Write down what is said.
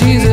she's